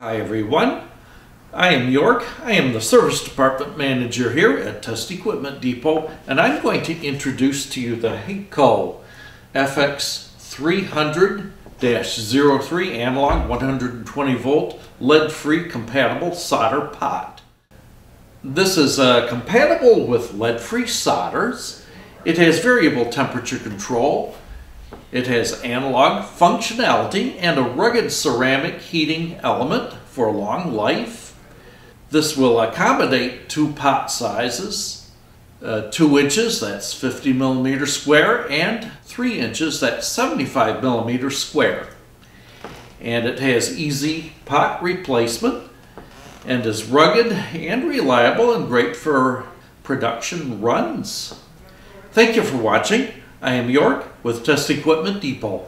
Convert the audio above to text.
Hi everyone, I am York. I am the Service Department Manager here at Test Equipment Depot and I'm going to introduce to you the Hakko FX300-03 analog 120 volt lead-free compatible solder pot. This is uh, compatible with lead-free solders. It has variable temperature control it has analog functionality and a rugged ceramic heating element for long life. This will accommodate two pot sizes, uh, 2 inches, that's 50 millimeter square, and 3 inches, that's 75 millimeter square. And it has easy pot replacement and is rugged and reliable and great for production runs. Thank you for watching. I am York with Test Equipment Depot.